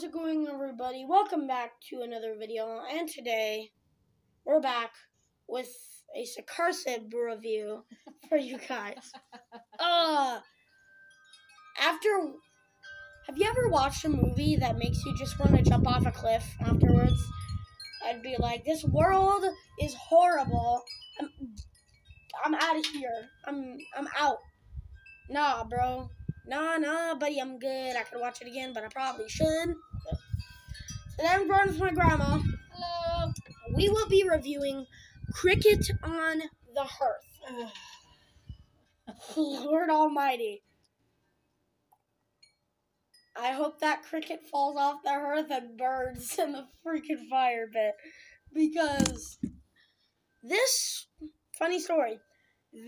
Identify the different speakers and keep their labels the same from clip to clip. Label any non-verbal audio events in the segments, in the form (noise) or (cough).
Speaker 1: How's it going, everybody? Welcome back to another video, and today we're back with a Sakarsid review (laughs) for you guys. (laughs) Uh, after, have you ever watched a movie that makes you just want to jump off a cliff afterwards? I'd be like, this world is horrible. I'm, I'm out of here. I'm, I'm out. Nah, bro. Nah, nah, buddy, I'm good. I could watch it again, but I probably should. Today I'm going with my grandma.
Speaker 2: Hello.
Speaker 1: We will be reviewing Cricket on the Hearth. (sighs) Lord Almighty. I hope that cricket falls off the hearth and burns (laughs) in the freaking fire pit. Because this, funny story,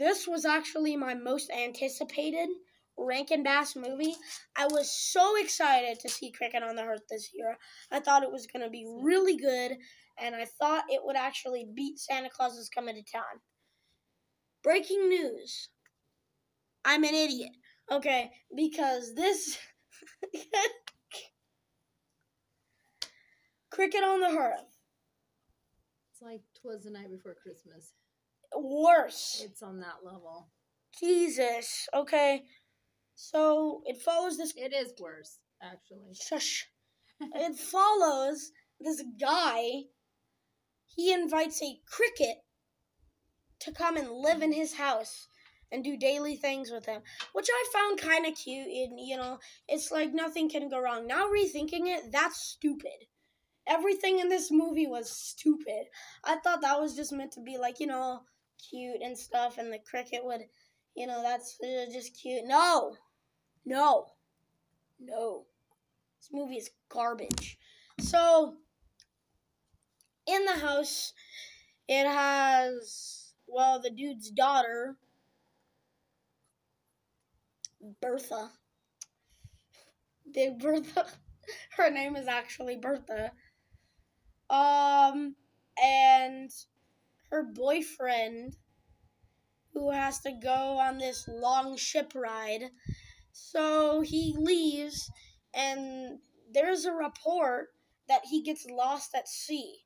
Speaker 1: this was actually my most anticipated Rankin Bass movie. I was so excited to see Cricket on the Hearth this year. I thought it was going to be really good, and I thought it would actually beat Santa Claus is Coming to Town. Breaking news. I'm an idiot. Okay, because this. (laughs) Cricket on the Hearth.
Speaker 2: It's like twas the night before Christmas.
Speaker 1: Worse.
Speaker 2: It's on that level.
Speaker 1: Jesus. Okay. So it follows this.
Speaker 2: It is worse, actually.
Speaker 1: Shush. (laughs) it follows this guy. He invites a cricket to come and live in his house and do daily things with him, which I found kind of cute. And you know, it's like nothing can go wrong. Now rethinking it, that's stupid. Everything in this movie was stupid. I thought that was just meant to be like you know cute and stuff, and the cricket would, you know, that's just cute. No, no, no. This movie is garbage. So, in the house, it has, well, the dude's daughter, Bertha. Big Bertha. (laughs) Her name is actually Bertha. Um, and her boyfriend, who has to go on this long ship ride. So he leaves, and there's a report that he gets lost at sea.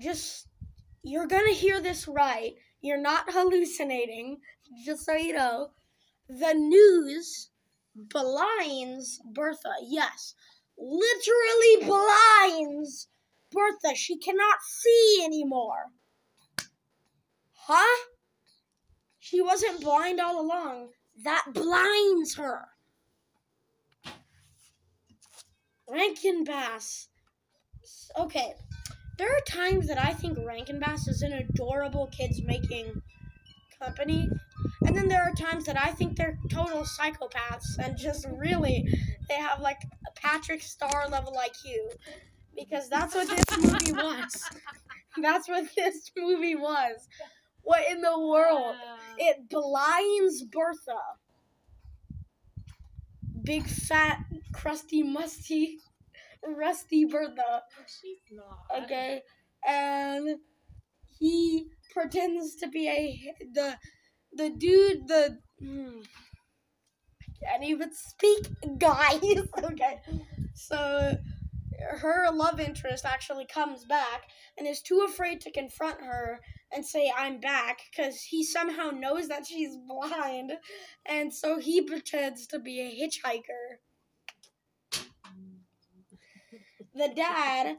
Speaker 1: Just, you're gonna hear this right. You're not hallucinating, just so you know. The news blinds Bertha. Yes, literally blinds Bertha. She cannot see anymore. Huh? She wasn't blind all along. That blinds her. Rankin Bass. Okay. There are times that I think Rankin Bass is an adorable kids making company. And then there are times that I think they're total psychopaths and just really they have like a Patrick Star level IQ. Because that's what this movie was. (laughs) That's what this movie was. What in the world? It blinds Bertha. Big fat, crusty, musty, rusty Bertha.
Speaker 2: She's not.
Speaker 1: Okay, and he pretends to be a the the dude the hmm, I can't even speak (laughs) guys. (laughs) okay, so her love interest actually comes back and is too afraid to confront her and say I'm back because he somehow knows that she's blind, and so he pretends to be a hitchhiker. The dad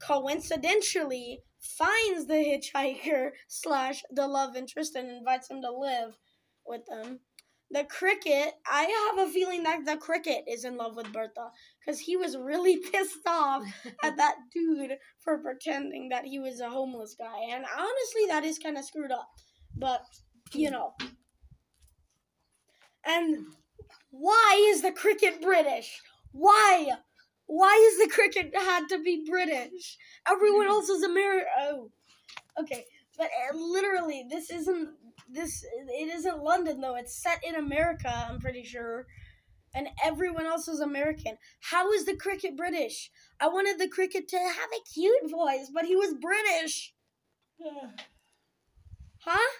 Speaker 1: coincidentally finds the hitchhiker slash the love interest and invites him to live with them. The cricket, I have a feeling that the cricket is in love with Bertha because he was really (laughs) pissed off at that (laughs) dude for pretending that he was a homeless guy. And honestly, that is kind of screwed up. But, you know. And why is the cricket British? Why? Why is the cricket had to be British? Everyone else is American. Oh, okay. But uh, literally, this isn't this. It isn't London though. It's set in America. I'm pretty sure, and everyone else is American. How is the cricket British? I wanted the cricket to have a cute voice, but he was British. (sighs) Huh?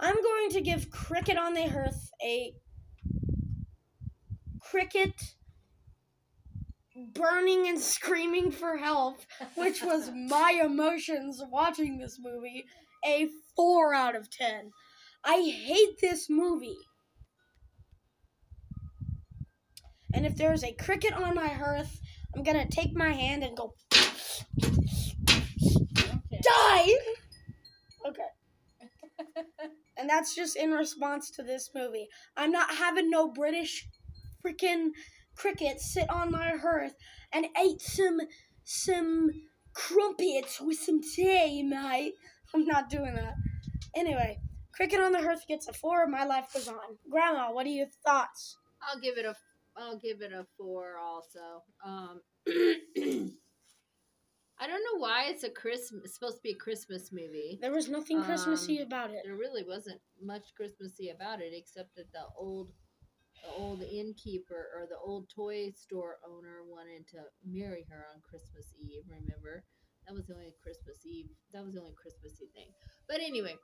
Speaker 1: I'm going to give Cricket on the Hearth a cricket burning and (laughs) screaming for help, which was my emotions watching this movie, a 4 out of 10. I hate this movie. And if there's a cricket on my hearth, I'm gonna take my hand and go
Speaker 2: Okay.
Speaker 1: die. Okay. (laughs) And that's just in response to this movie. I'm not having no British freaking cricket sit on my hearth and eat some some crumpets with some tea, mate. I'm not doing that. Anyway, cricket on the hearth gets a four. My life goes on. Grandma, what are your thoughts?
Speaker 2: I'll give it a I'll give it a four also. Um (clears throat) I don't know why it's a Christmas it's supposed to be a Christmas movie.
Speaker 1: There was nothing Christmassy
Speaker 2: Um,
Speaker 1: about it.
Speaker 2: There really wasn't much Christmassy about it except that the old the old innkeeper or the old toy store owner wanted to marry her on Christmas Eve, remember? That was the only Christmas Eve that was the only Christmassy thing. But anyway,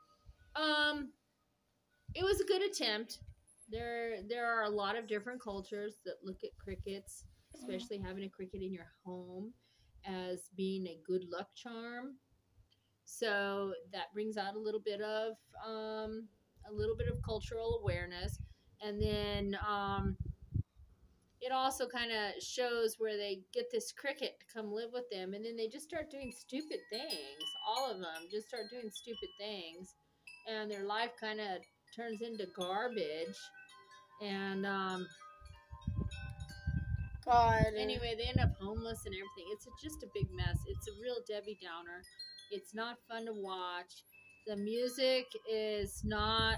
Speaker 2: um it was a good attempt. There there are a lot of different cultures that look at crickets, especially having a cricket in your home as being a good luck charm. So that brings out a little bit of um, a little bit of cultural awareness, and then um, it also kind of shows where they get this cricket to come live with them, and then they just start doing stupid things. All of them just start doing stupid things, and their life kind of turns into garbage. And um,
Speaker 1: God.
Speaker 2: anyway, they end up homeless and everything. It's a, just a big mess. It's a real Debbie Downer. It's not fun to watch. The music is not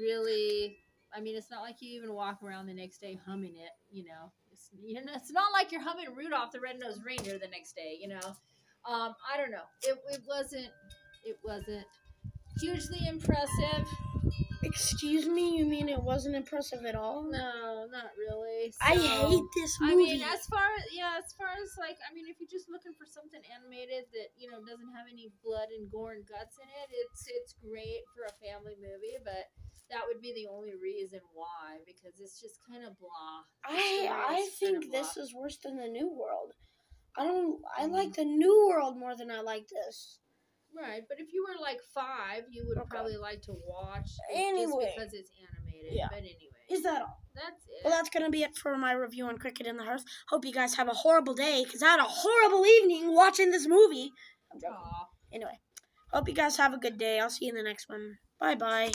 Speaker 2: really. I mean, it's not like you even walk around the next day humming it. You know, it's you know, it's not like you're humming Rudolph the Red-Nosed Reindeer the next day. You know, um, I don't know. It it wasn't it wasn't hugely impressive.
Speaker 1: Excuse me, you mean it wasn't impressive at all?
Speaker 2: No, not really.
Speaker 1: I hate this movie.
Speaker 2: I mean, as far as yeah, as far as like, I mean, if you're just looking for something animated that you know doesn't have any blood and gore and guts in it, it's it's great for a family movie. But that would be the only reason why, because it's just kind of blah.
Speaker 1: I I think this is worse than the New World. I don't. I
Speaker 2: Mhm.
Speaker 1: like the New World more than I like this.
Speaker 2: right. But if you were like five, you would
Speaker 1: Okay.
Speaker 2: probably like to watch
Speaker 1: Anyway.
Speaker 2: just because it's animated.
Speaker 1: Yeah.
Speaker 2: But anyway,
Speaker 1: Is that all?
Speaker 2: that's it.
Speaker 1: Well, that's gonna be it for my review on Cricket in the Hearth. Hope you guys have a horrible day, cause I had a horrible evening watching this movie. I'm joking.
Speaker 2: Aw.
Speaker 1: Anyway, hope you guys have a good day. I'll see you in the next one. Bye bye.